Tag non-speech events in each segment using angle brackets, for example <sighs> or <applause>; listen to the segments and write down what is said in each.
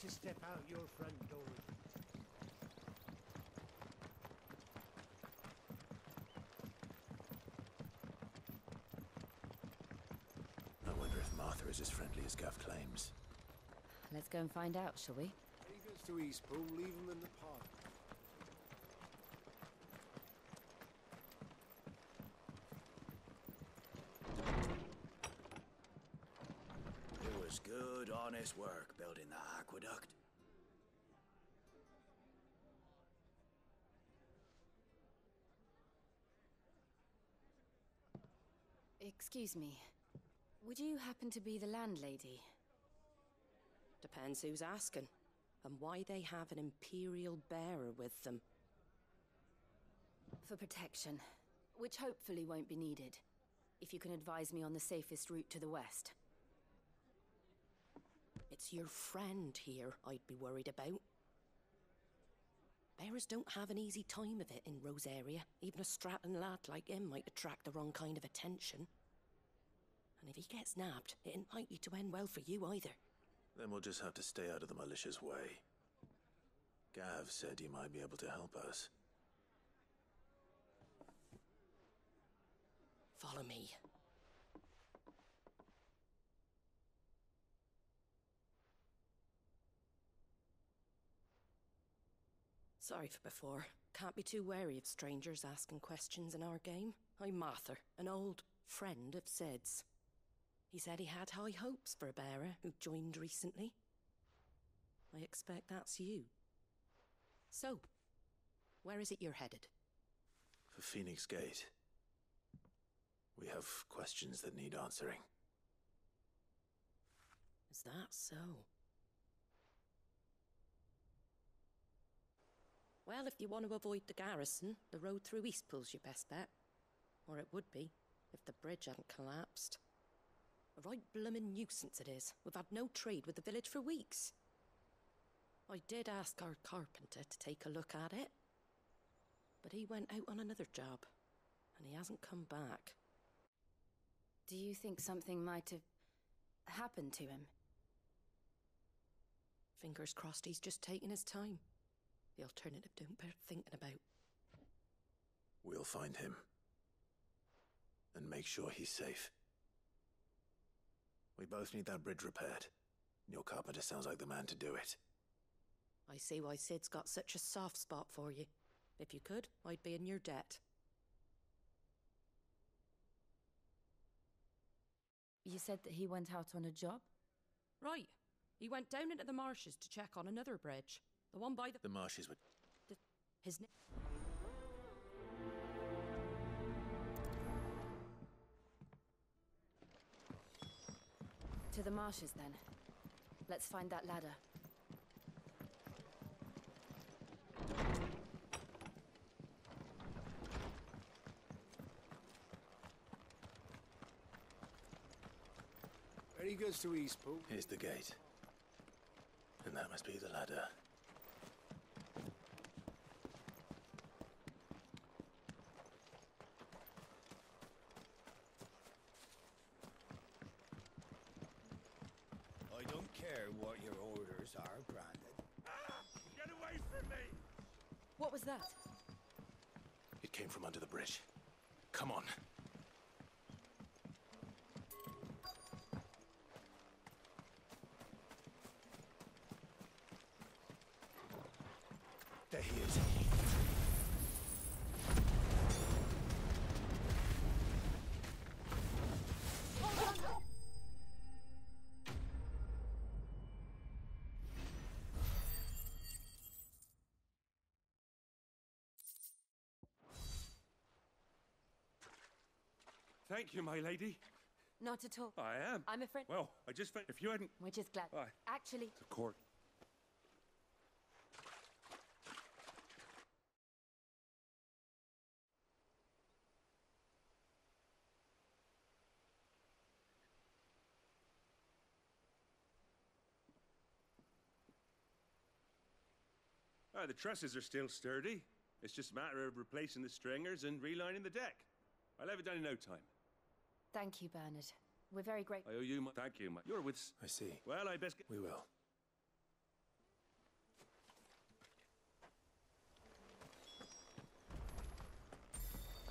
to step out your front door. I wonder if Martha is as friendly as Gav claims. Let's go and find out, shall we? He goes to Eastpool, leave him in the park. It was good, honest work Excuse me. Would you happen to be the landlady? Depends who's asking, and why they have an Imperial bearer with them. For protection, which hopefully won't be needed. If you can advise me on the safest route to the west. It's your friend here I'd be worried about. Bearers don't have an easy time of it in Rosaria. Even a Stratton lad like him might attract the wrong kind of attention. And if he gets nabbed, it ain't likely to end well for you either. Then we'll just have to stay out of the militia's way. Gav said you might be able to help us. Follow me. Sorry for before. Can't be too wary of strangers asking questions in our game. I'm Martha, an old friend of Cid's. He said he had high hopes for a bearer who joined recently. I expect that's you. So, where is it you're headed? For Phoenix Gate. We have questions that need answering. Is that so? Well, if you want to avoid the garrison, the road through Eastpool's your best bet. Or it would be, if the bridge hadn't collapsed. A right bloomin' nuisance it is. We've had no trade with the village for weeks. I did ask our carpenter to take a look at it. But he went out on another job, and he hasn't come back. Do you think something might have happened to him? Fingers crossed he's just taking his time. The alternative don't bear thinking about. We'll find him. And make sure he's safe. We both need that bridge repaired. Your carpenter sounds like the man to do it. I see why Cid's got such a soft spot for you. If you could, I'd be in your debt. You said that he went out on a job? Right. He went down into the marshes to check on another bridge. The one by the... The marshes were... the his name... To the marshes, then. Let's find that ladder. There he goes to Eastpool. Here's the gate. And that must be the ladder. I don't care what your orders are, Brandon. Get away from me! What was that? It came from under the bridge. Come on. Thank you, my lady. Not at all. I am. I'm a friend. Well, I just. If you hadn't. We're just glad. Actually, The court. Ah, the trusses are still sturdy. It's just a matter of replacing the stringers and relining the deck. I'll have it done in no time. Thank you, Bernard. We're very grateful. I owe you my... Thank you, my... You're with... I see. Well, I best... We will.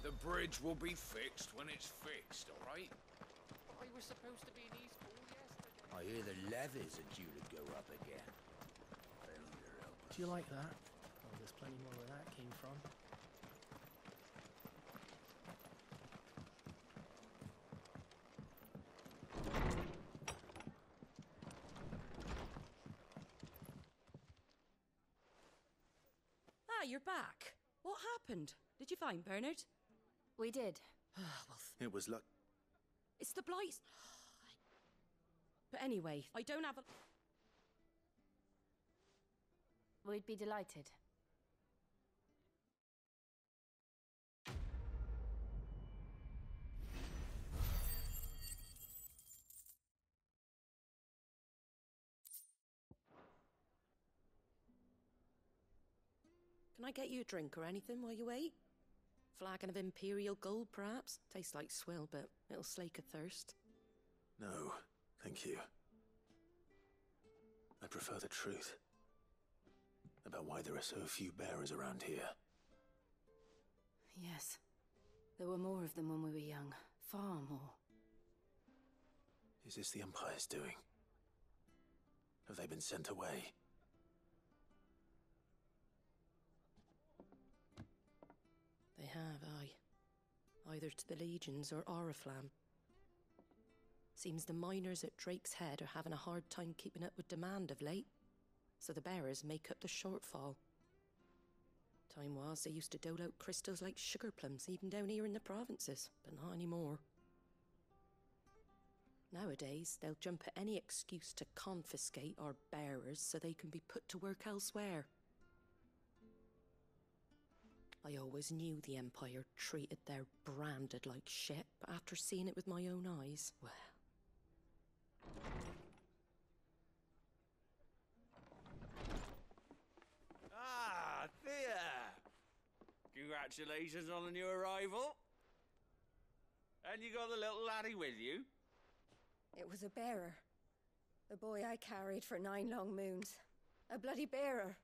The bridge will be fixed when it's fixed, all right? I was supposed to be in Eastbourne yesterday. I hear the levies are due to go up again. Do you like that? Oh, there's plenty more where that came from. You're back. What happened? Did you find Bernard? We did. <sighs> Well, It was luck. it's the blight. <sighs> But anyway, I don't have a. We'd be delighted. Can I get you a drink or anything while you wait? Flagon of Imperial Gold, perhaps? Tastes like swill, but it'll slake a thirst. No, thank you. I prefer the truth. About why there are so few bearers around here. Yes. There were more of them when we were young. Far more. Is this the Empire's doing? Have they been sent away? They have, aye. Either to the Legions or Oriflamme. Seems the miners at Drake's Head are having a hard time keeping up with demand of late, so the bearers make up the shortfall. Time was they used to dole out crystals like sugar plums even down here in the provinces, but not anymore. Nowadays, they'll jump at any excuse to confiscate our bearers so they can be put to work elsewhere. I always knew the Empire treated their branded like shit, but after seeing it with my own eyes, well. Ah, Thea! Congratulations on the new arrival. And you got the little laddie with you? It was a bearer. The boy I carried for nine long moons. A bloody bearer.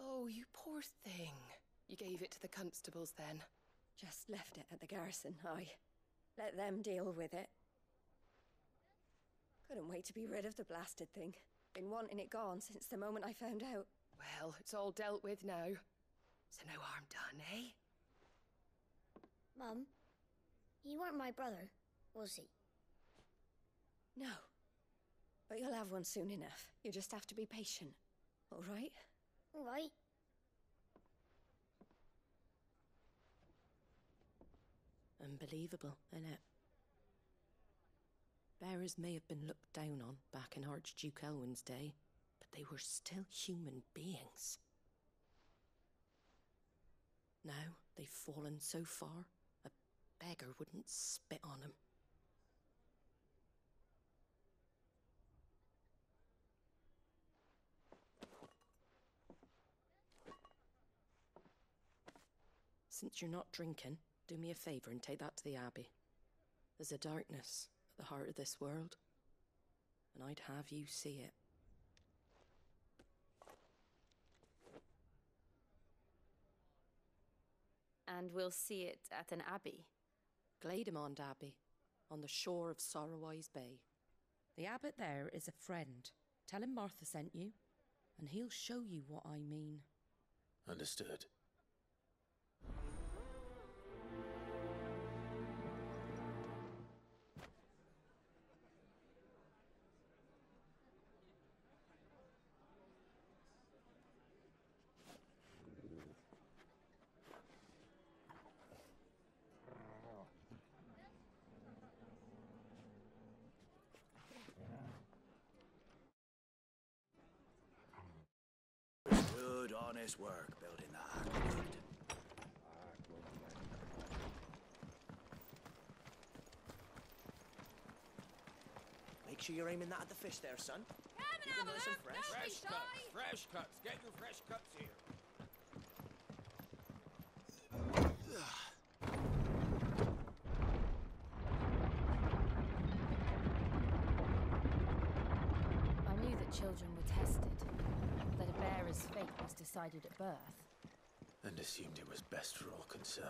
Oh, you poor thing. You gave it to the constables then. Just left it at the garrison, I. Let them deal with it. Couldn't wait to be rid of the blasted thing. Been wanting it gone since the moment I found out. Well, it's all dealt with now. So no harm done, eh? Mum, you weren't my brother, was he? No. But you'll have one soon enough. You just have to be patient. All right? All right. Unbelievable, innit? Bearers may have been looked down on back in Archduke Elwin's day, but they were still human beings. Now they've fallen so far, a beggar wouldn't spit on them. Since you're not drinking, do me a favour and take that to the Abbey. There's a darkness at the heart of this world, and I'd have you see it. And we'll see it at an abbey. Glademond Abbey, on the shore of Sorrowise Bay. The abbot there is a friend. Tell him Martha sent you, and he'll show you what I mean. Understood. Honest work building that aqueduct. Make sure you're aiming that at the fish there, son. Come and have a look. Fresh, fresh cuts, fresh cuts. Get your fresh cuts here. I knew that children were tested, that a bearer's fate was decided at birth. And assumed it was best for all concerned.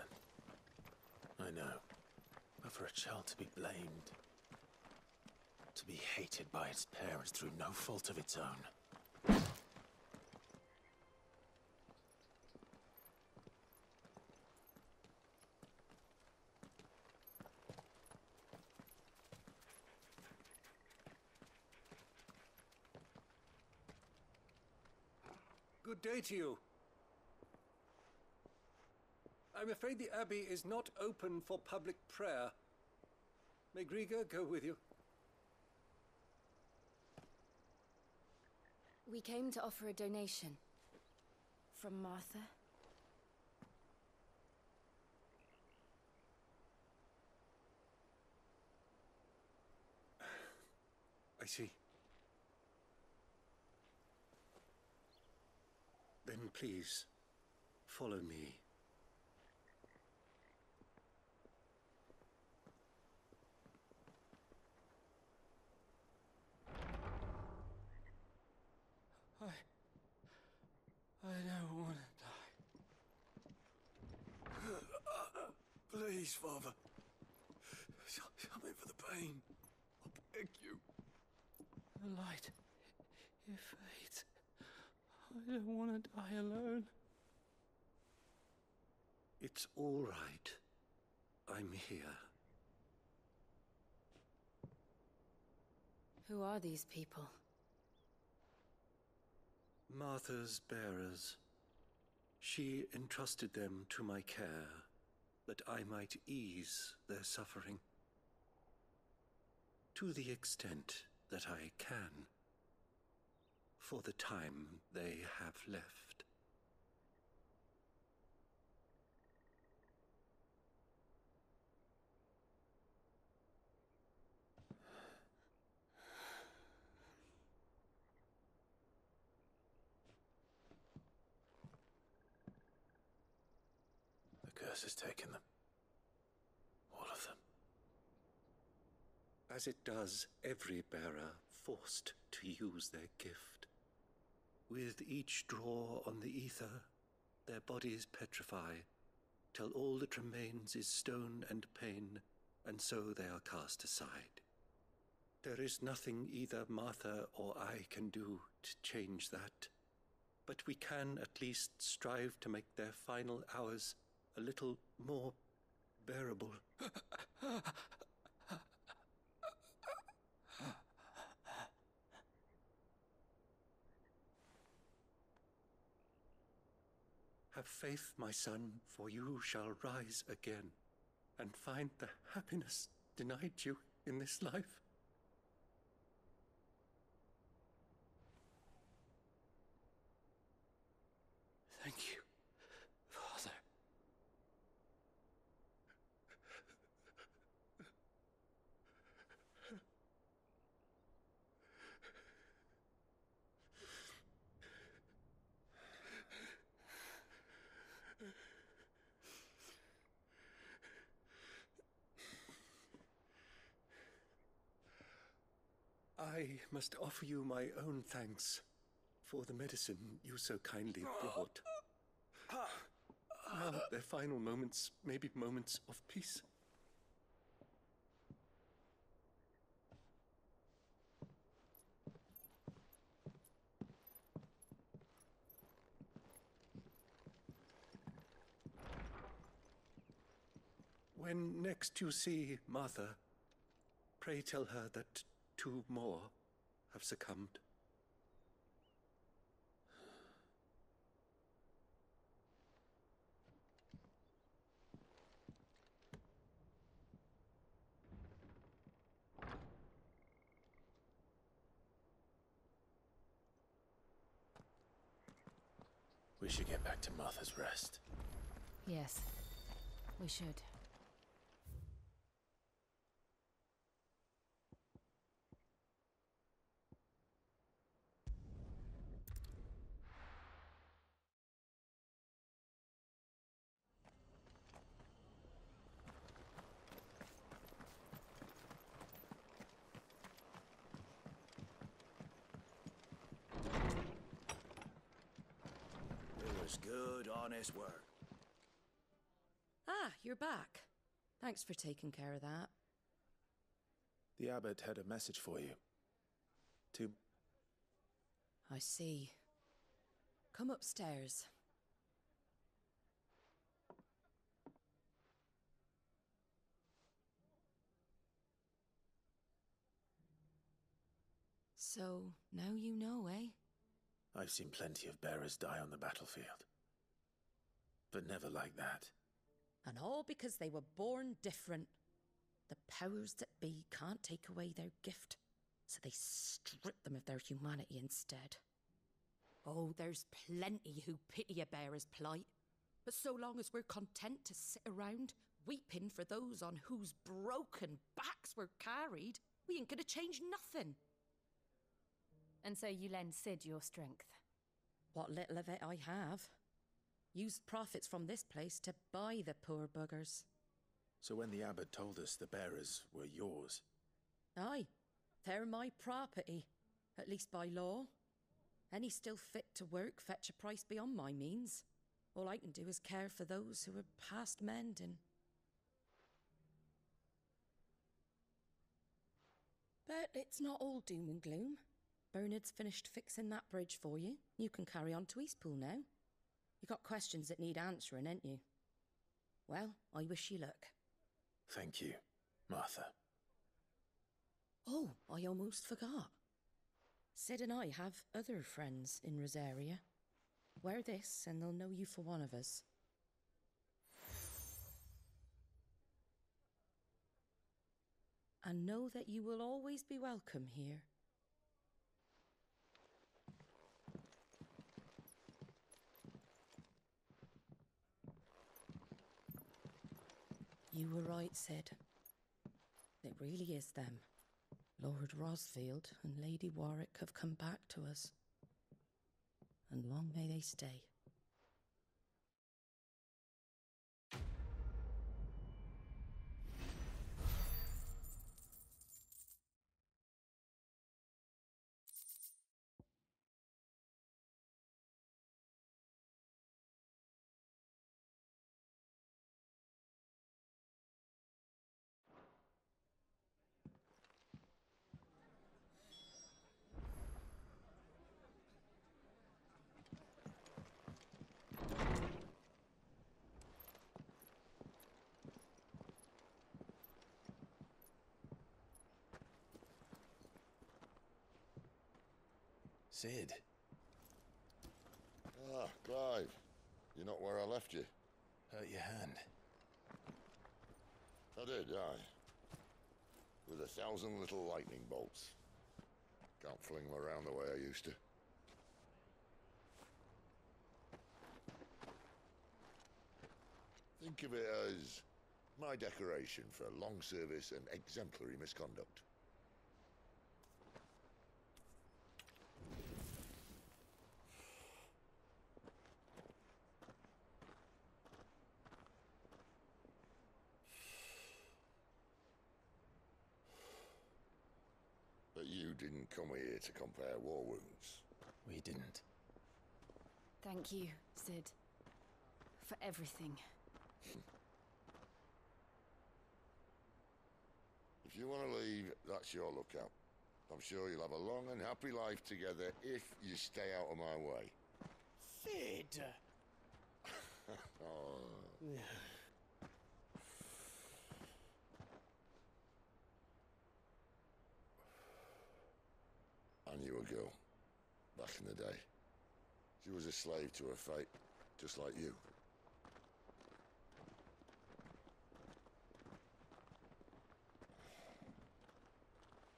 I know. But for a child to be blamed, to be hated by its parents through no fault of its own. Good day to you. I'm afraid the Abbey is not open for public prayer. May Greagor go with you? We came to offer a donation. From Martha. I see. Then please, follow me. I. I don't want to die. Please, Father. Something for the pain. I beg you. The light. It fades. I don't want to die alone. It's all right. I'm here. Who are these people? Martha's bearers. She entrusted them to my care, that I might ease their suffering. To the extent that I can. For the time they have left. The curse has taken them. All of them. As it does every bearer forced to use their gift. With each draw on the ether, their bodies petrify, till all that remains is stone and pain, and so they are cast aside. There is nothing either Martha or I can do to change that, but we can at least strive to make their final hours a little more bearable. <laughs> Have faith, my son, for you shall rise again and find the happiness denied you in this life. I must offer you my own thanks for the medicine you so kindly brought. Now their final moments may be moments of peace. When next you see Martha, pray tell her that two more have succumbed. We should get back to Martha's Rest. Yes, we should. Was good, honest work. Ah, you're back. Thanks for taking care of that. The abbot had a message for you. To. I see. Come upstairs. So, now you know, eh? I've seen plenty of bearers die on the battlefield. But never like that. And all because they were born different. The powers that be can't take away their gift, so they strip them of their humanity instead. Oh, there's plenty who pity a bearer's plight. But so long as we're content to sit around, weeping for those on whose broken backs we're carried, we ain't gonna change nothing. And so you lend Cid your strength. What little of it I have. Used profits from this place to buy the poor buggers. So when the abbot told us the bearers were yours, Aye, they're my property, at least by law. Any still fit to work fetch a price beyond my means. All I can do is care for those who are past mending. But it's not all doom and gloom. Bernard's finished fixing that bridge for you. You can carry on to Eastpool now. You got questions that need answering, ain't you? Well, I wish you luck. thank you, Martha. Oh, I almost forgot. Cid and I have other friends in Rosaria. Wear this, and they'll know you for one of us. And know that you will always be welcome here. You were right, Cid. It really is them. Lord Rosfield and Lady Warwick have come back to us. And long may they stay. Cid, Ah, Clive. You're not where I left you. hurt your hand. I did, aye. With a thousand little lightning bolts. Can't fling them around the way I used to. Think of it as my decoration for long service and exemplary misconduct. But you didn't come here to compare war wounds. We didn't. Thank you, Cid. For everything. <laughs> If you want to leave, that's your lookout. I'm sure you'll have a long and happy life together if you stay out of my way. Cid! <laughs> oh. <laughs> I knew a girl back in the day. She was a slave to her fate, just like you.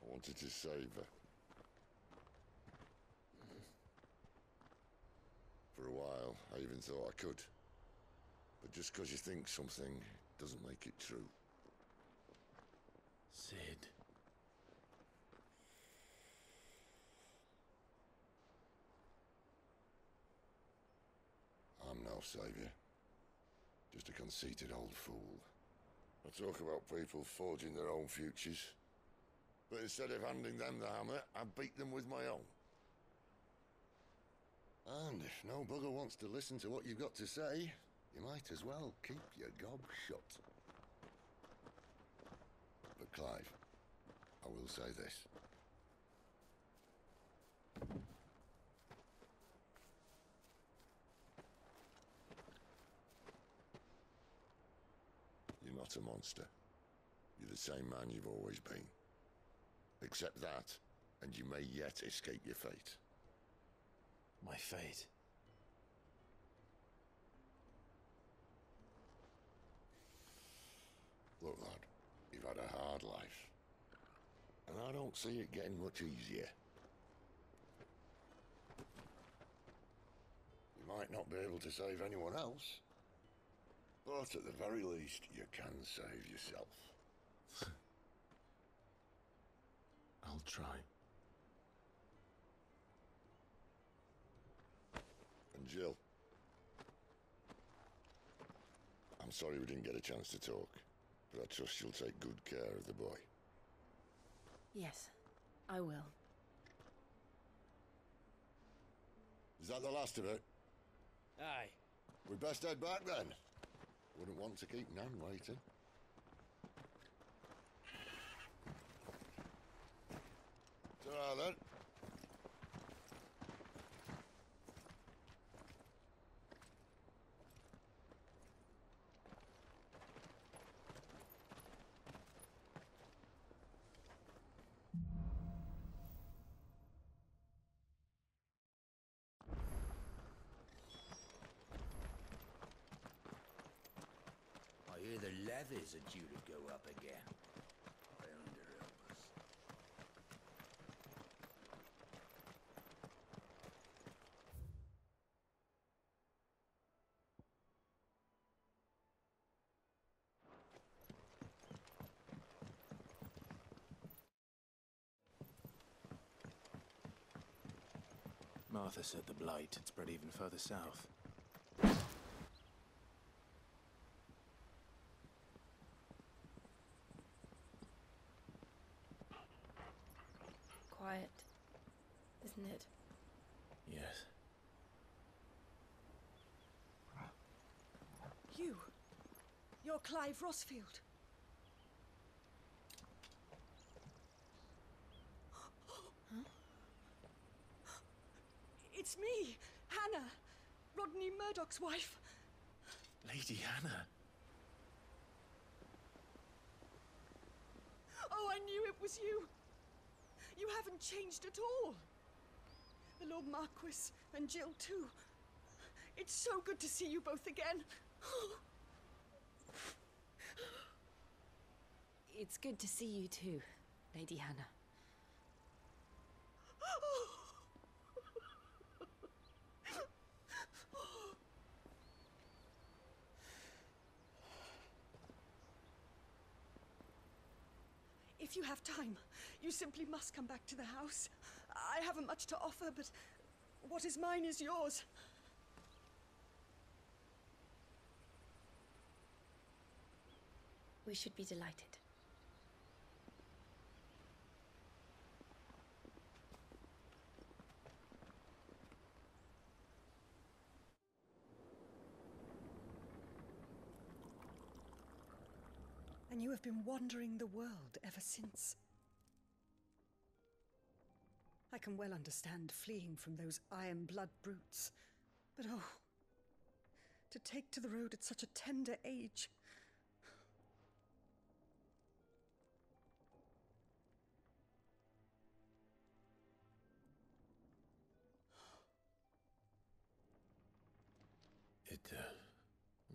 I wanted to save her. For a while, I even thought I could. But just because you think something doesn't make it true. Cid. Savior. Just a conceited old fool. I talk about people forging their own futures. But instead of handing them the hammer, I beat them with my own. And if no bugger wants to listen to what you've got to say, you might as well keep your gob shut. But Clive, I will say this. You're not a monster. You're the same man you've always been. Accept that, and you may yet escape your fate. My fate? Look, lad, you've had a hard life. And I don't see it getting much easier. You might not be able to save anyone else, but at the very least, you can save yourself. <laughs> I'll try. And Jill. I'm sorry we didn't get a chance to talk, but I trust you'll take good care of the boy. Yes, I will. Is that the last of it? Aye. We best head back then. Wouldn't want to keep Nan waiting. Ta-ra then. The levies are due to go up again. Martha said the blight had spread even further south. Quiet, isn't it? Yes. You. You're Clive Rosfield. It's me, Hannah, Rodney Murdoch's wife. Lady Hannah. Oh, I knew it was you. You haven't changed at all. The Lord Marquis and Jill, too. It's so good to see you both again. It's good to see you too, Lady Hannah. If you have time, you simply must come back to the house. I haven't much to offer, but what is mine is yours. We should be delighted. And you have been wandering the world ever since. I can well understand fleeing from those iron blood brutes. But oh, to take to the road at such a tender age.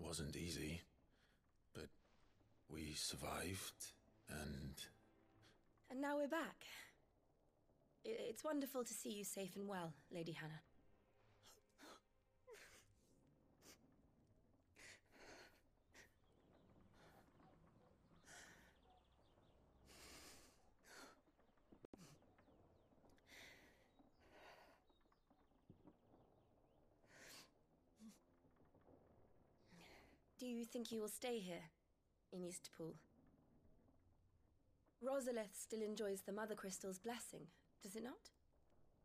Wasn't easy, but we survived, and And now we're back. It's wonderful to see you safe and well, Lady Hannah. You think you will stay here, in Eastpool? Rosalith still enjoys the Mother Crystal's blessing, does it not?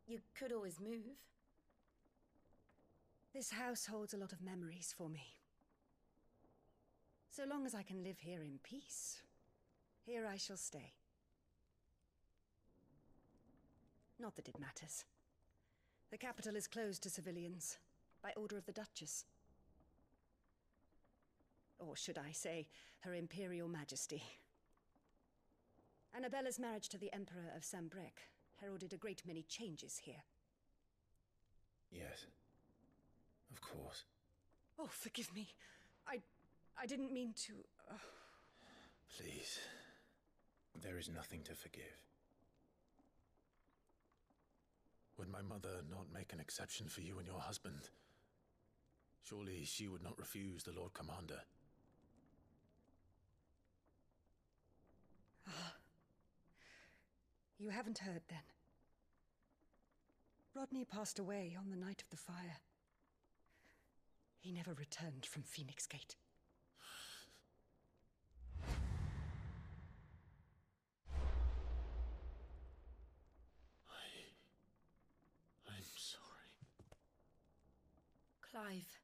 You could always move. This house holds a lot of memories for me. So long as I can live here in peace, Here I shall stay. Not that it matters. The capital is closed to civilians by order of the Duchess. Or should I say, Her Imperial Majesty. Anabella's marriage to the Emperor of Sanbreque heralded a great many changes here. Yes. Of course. Oh, forgive me. I. I didn't mean to. Oh. Please. There is nothing to forgive. Would my mother not make an exception for you and your husband? Surely she would not refuse the Lord Commander. Ah. <sighs> You haven't heard then. Rodney passed away on the night of the fire. He never returned from Phoenix Gate. I. I'm sorry. Clive.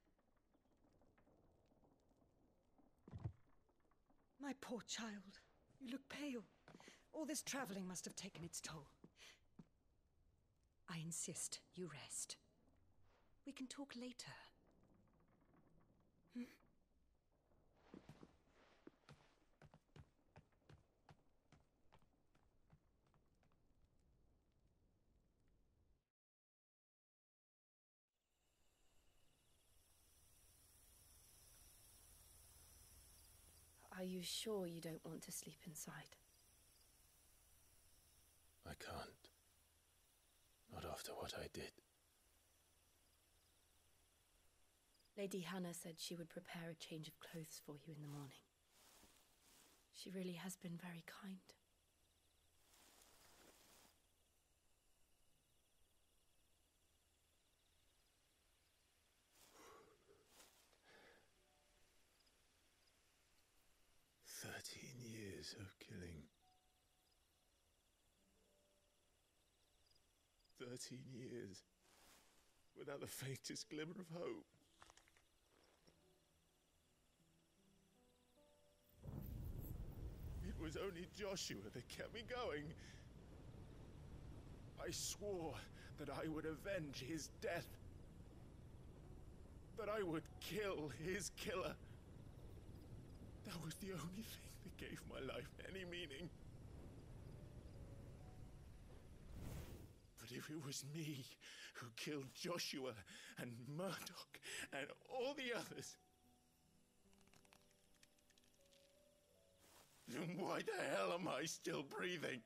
My poor child. You look pale. All this traveling must have taken its toll. I insist you rest. We can talk later. Are you sure you don't want to sleep inside? I can't. Not after what I did. Lady Hannah said she would prepare a change of clothes for you in the morning. She really has been very kind. Thirteen of killing. Thirteen years without the faintest glimmer of hope. It was only Joshua that kept me going. I swore that I would avenge his death. That I would kill his killer. That was the only thing that gave my life any meaning. But if it was me who killed Joshua and Murdoch and all the others, then why the hell am I still breathing?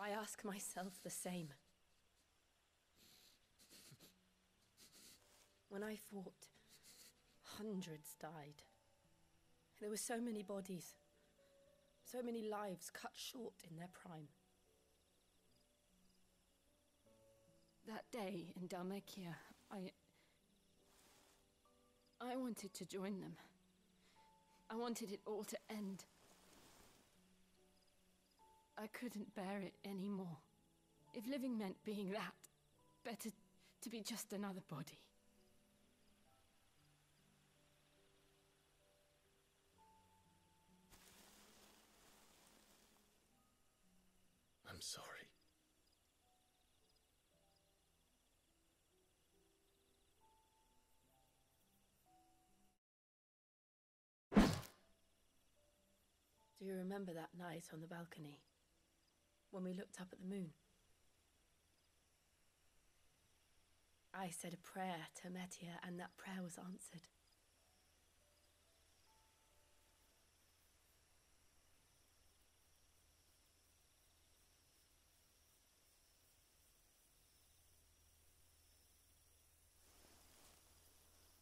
I ask myself the same. When I fought, hundreds died. There were so many bodies, so many lives cut short in their prime. That day in Dalmekia, I. I wanted to join them. I wanted it all to end. I couldn't bear it anymore. If living meant being that, better to be just another body. I'm sorry. Do you remember that night on the balcony? When we looked up at the moon? I said a prayer to Metia, and that prayer was answered.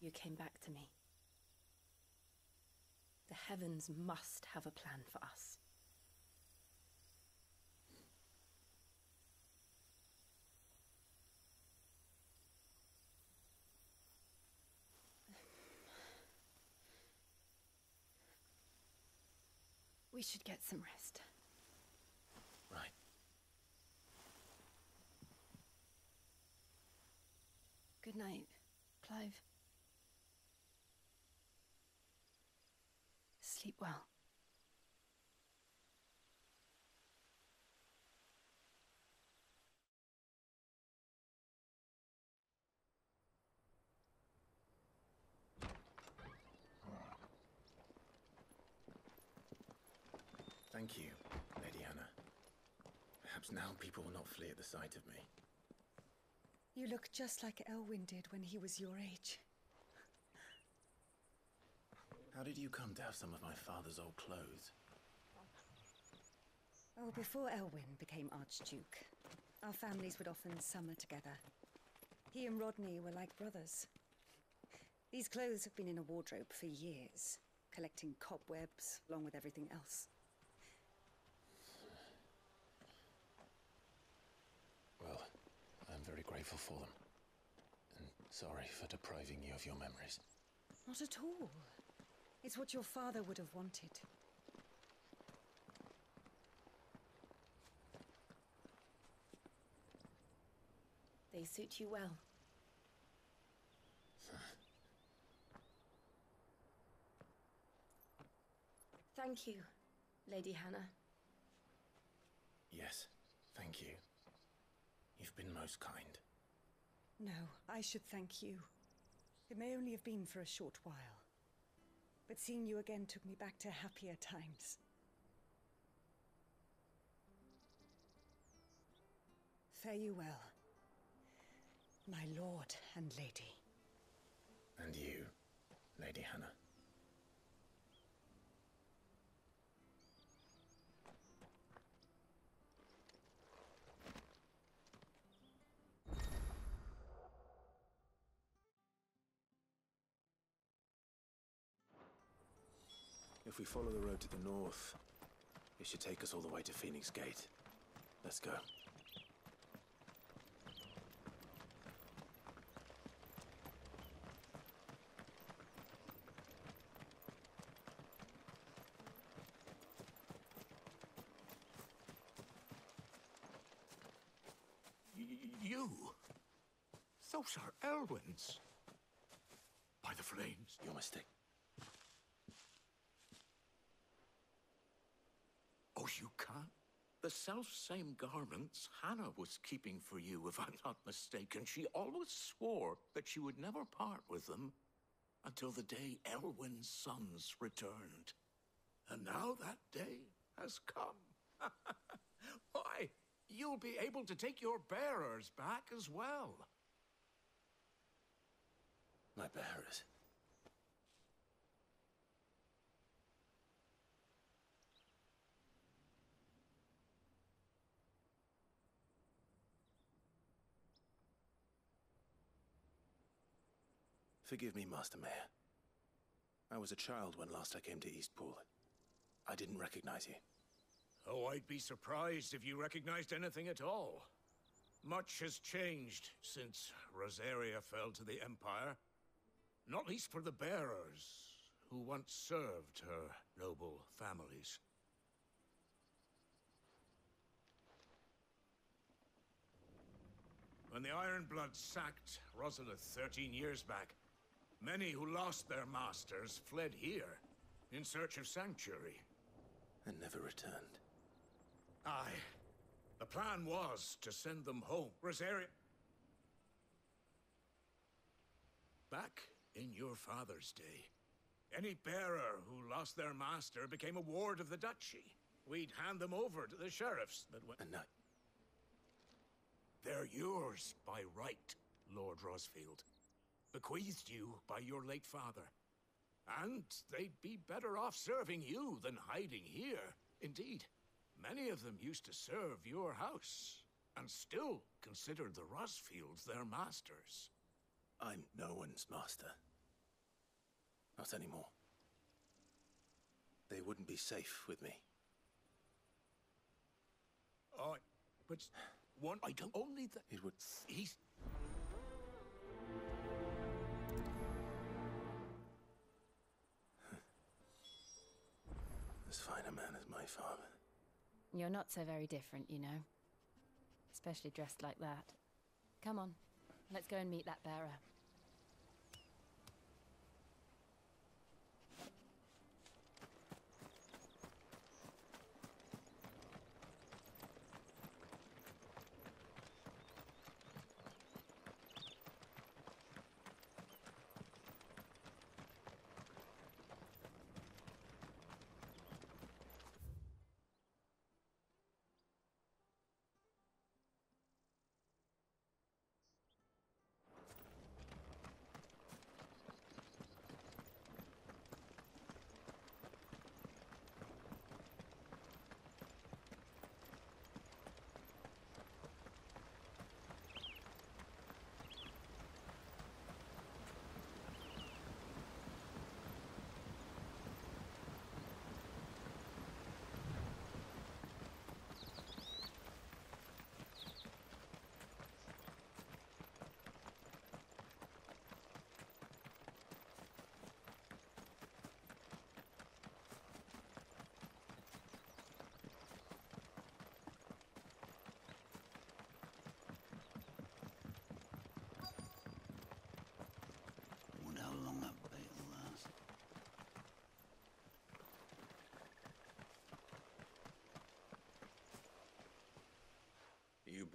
You came back to me. Heavens must have a plan for us. We should get some rest. Right. Good night, Clive. Sleep well. Thank you, Lady Hannah. Perhaps now people will not flee at the sight of me. You look just like Elwyn did when he was your age. How did you come to have some of my father's old clothes? Oh, before Elwyn became Archduke, our families would often summer together. He and Rodney were like brothers. These clothes have been in a wardrobe for years, collecting cobwebs along with everything else. Well, I'm very grateful for them. And sorry for depriving you of your memories. Not at all. It's what your father would have wanted. They suit you well. Thank you, Lady Hannah. Yes, thank you. You've been most kind. No, I should thank you. It may only have been for a short while. But seeing you again took me back to happier times. Fare you well, my lord and lady. And you, Lady Hannah. If we follow the road to the north, it should take us all the way to Phoenix Gate. Let's go. You? Those are Elwyn's. By the flames. Your mistake. You can't? The self-same garments Hannah was keeping for you, if I'm not mistaken. She always swore that she would never part with them until the day Elwyn's sons returned. And now that day has come. <laughs> Why, you'll be able to take your bearers back as well. My bearers. Forgive me, Master Mayor. I was a child when last I came to Eastpool. I didn't recognize you. Oh, I'd be surprised if you recognized anything at all. Much has changed since Rosaria fell to the Empire. Not least for the bearers, who once served her noble families. When the Ironbloods sacked Rosalith 13 years back, many who lost their masters fled here in search of sanctuary. And never returned. Aye. The plan was to send them home. Rosaria... Back in your father's day, any bearer who lost their master became a ward of the duchy. We'd hand them over to the sheriffs that went... And. They're yours by right, Lord Rosfield. Bequeathed you by your late father. And they'd be better off serving you than hiding here. Indeed, many of them used to serve your house, and still considered the Rosfields their masters. I'm no one's master. Not anymore. They wouldn't be safe with me. Oh, but one, I don't only that it would. He's. As fine a man as my father. You're not so very different, you know. Especially dressed like that. Come on, let's go and meet that bearer.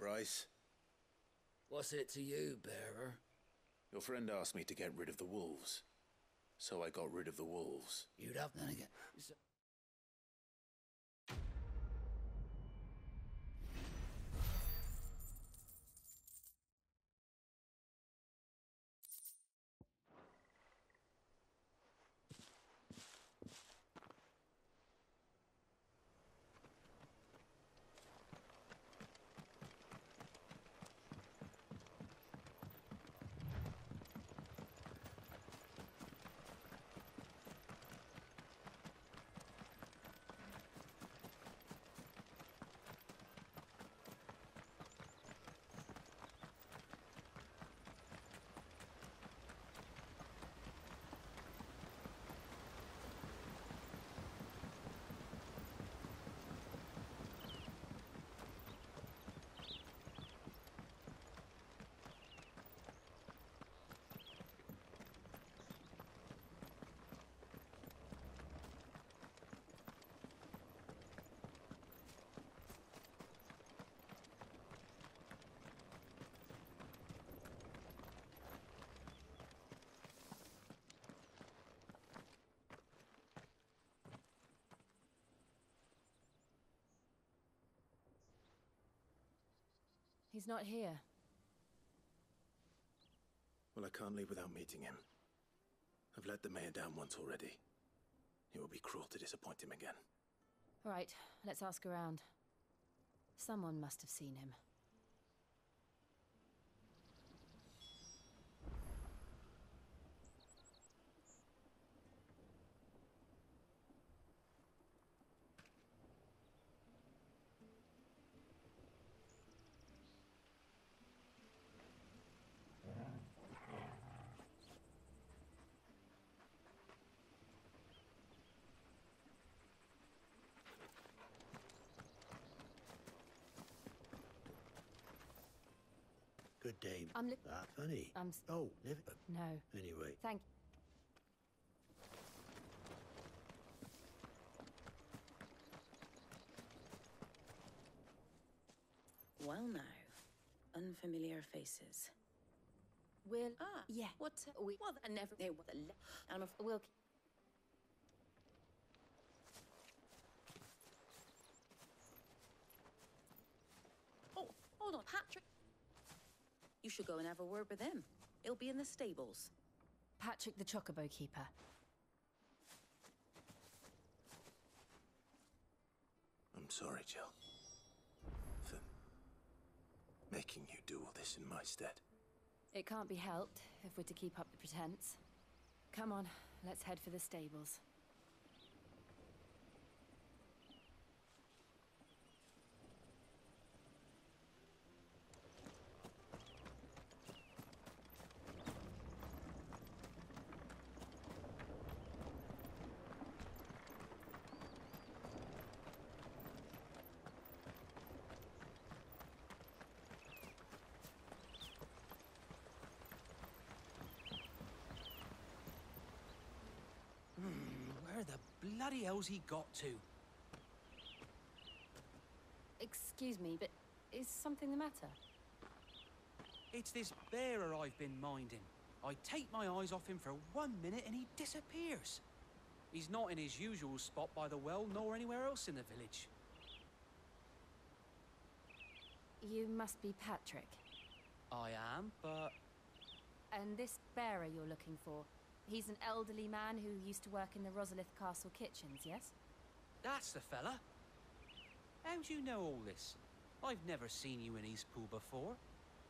Bryce. What's it to you, bearer? Your friend asked me to get rid of the wolves. So I got rid of the wolves. You'd have none again. He's not here. Well, I can't leave without meeting him. I've let the mayor down once already. It would be cruel to disappoint him again. Right, let's ask around. Someone must have seen him. Good dame. I'm li- Ah, funny. I'm. s- Oh, live it. No. Anyway. Thank. Well, now, unfamiliar faces. Will. Ah, Yeah. What? uh, we, well, I never. They were the. le- I'm a. Will. Oh, hold on, Patrick. You should go and have a word with him. He'll be in the stables. Patrick the Chocobo Keeper. I'm sorry, Jill. For making you do all this in my stead. It can't be helped if we're to keep up the pretense. Come on, let's head for the stables. Where the bloody hell's he got to? Excuse me, but is something the matter? It's this bearer I've been minding. I take my eyes off him for one minute and he disappears. He's not in his usual spot by the well nor anywhere else in the village. You must be Patrick. I am, but And this bearer you're looking for, he's an elderly man who used to work in the Rosalith Castle kitchens, yes? that's the fella. How do you know all this? I've never seen you in Eastpool before,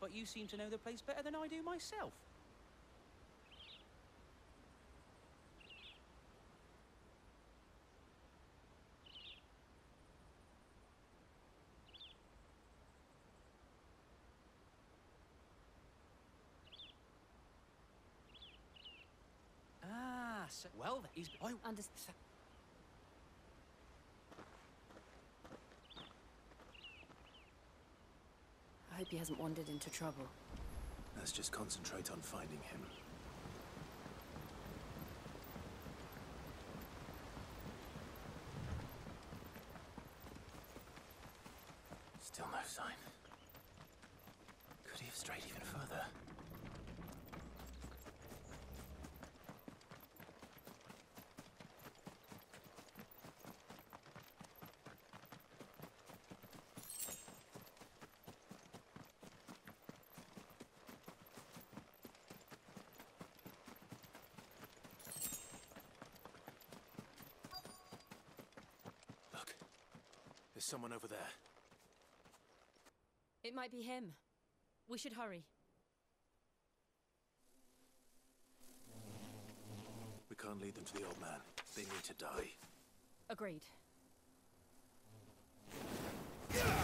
but you seem to know the place better than I do myself. Ah, so, well, then, he's. I understand. I hope he hasn't wandered into trouble. Let's just concentrate on finding him. Someone over there. It might be him. We should hurry. We can't lead them to the old man. They need to die. Agreed.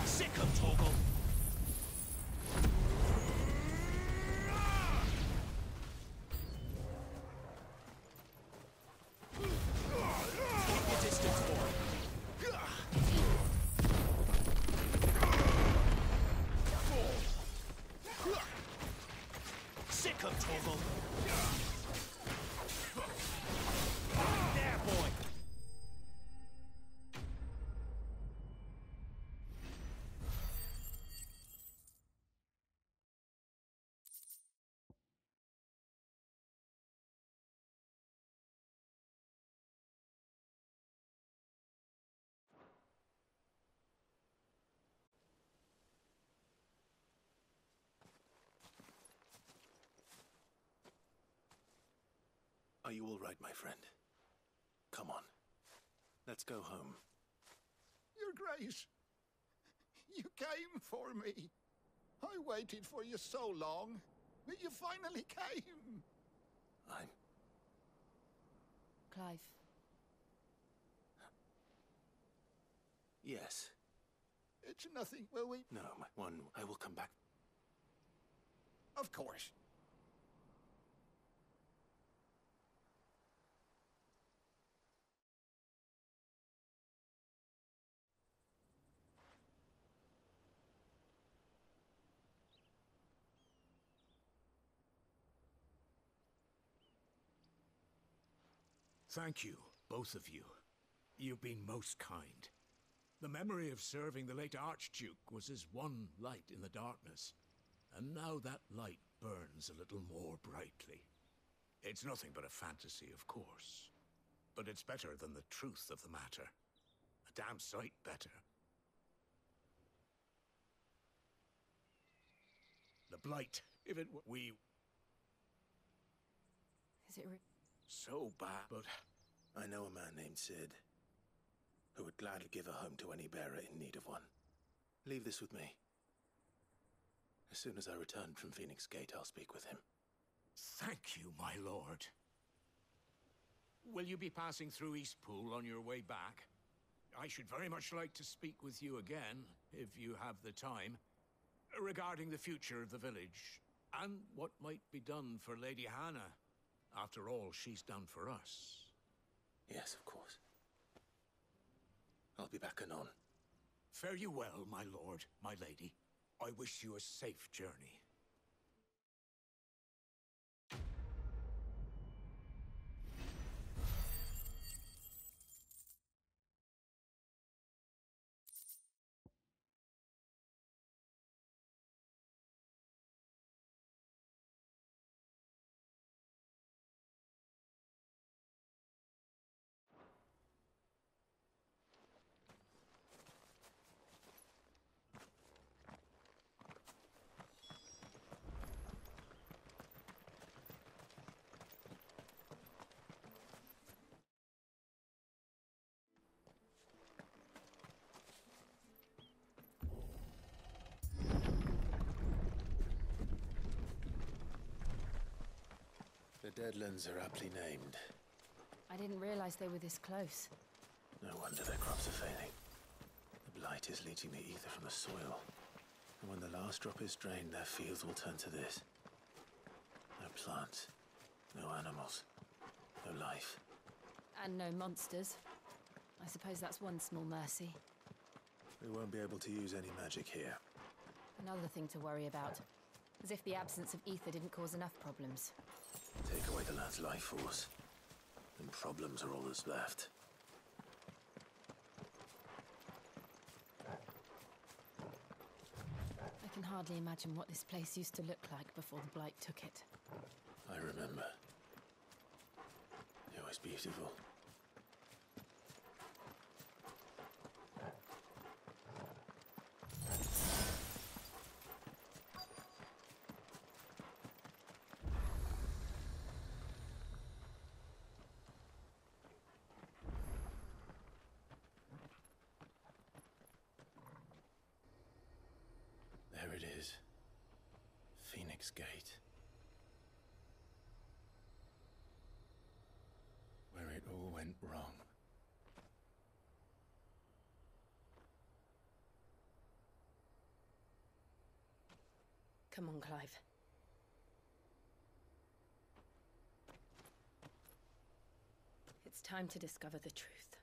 Sick of Torgal! Are you all right, my friend? Come on. Let's go home. Your Grace, you came for me. I waited for you so long, but you finally came. I'm. Clive. Yes. It's nothing, will we? No, my one. I will come back. Of course. Thank you, both of you. You've been most kind. The memory of serving the late Archduke was as one light in the darkness, and now that light burns a little more brightly. It's nothing but a fantasy, of course, but it's better than the truth of the matter. A damn sight better. The Blight, if it were... We... Is it So bad, but... I know a man named Cid who would gladly give a home to any bearer in need of one. Leave this with me. As soon as I return from Phoenix Gate, I'll speak with him. Thank you, my lord. Will you be passing through Eastpool on your way back? I should very much like to speak with you again, if you have the time, regarding the future of the village, and what might be done for Lady Hannah, after all she's done for us. Yes, of course. I'll be back anon. Fare you well, my lord, my lady. I wish you a safe journey. The Deadlands are aptly named. I didn't realize they were this close. No wonder their crops are failing. The blight is leaching the ether from the soil. And when the last drop is drained, their fields will turn to this. No plants, no animals, no life. And no monsters. I suppose that's one small mercy. We won't be able to use any magic here. Another thing to worry about. As if the absence of ether didn't cause enough problems. Take away the lad's life force, and problems are all that's left. I can hardly imagine what this place used to look like before the Blight took it. I remember. It was beautiful. There it is. Phoenix Gate. Where it all went wrong. Come on, Clive. It's time to discover the truth.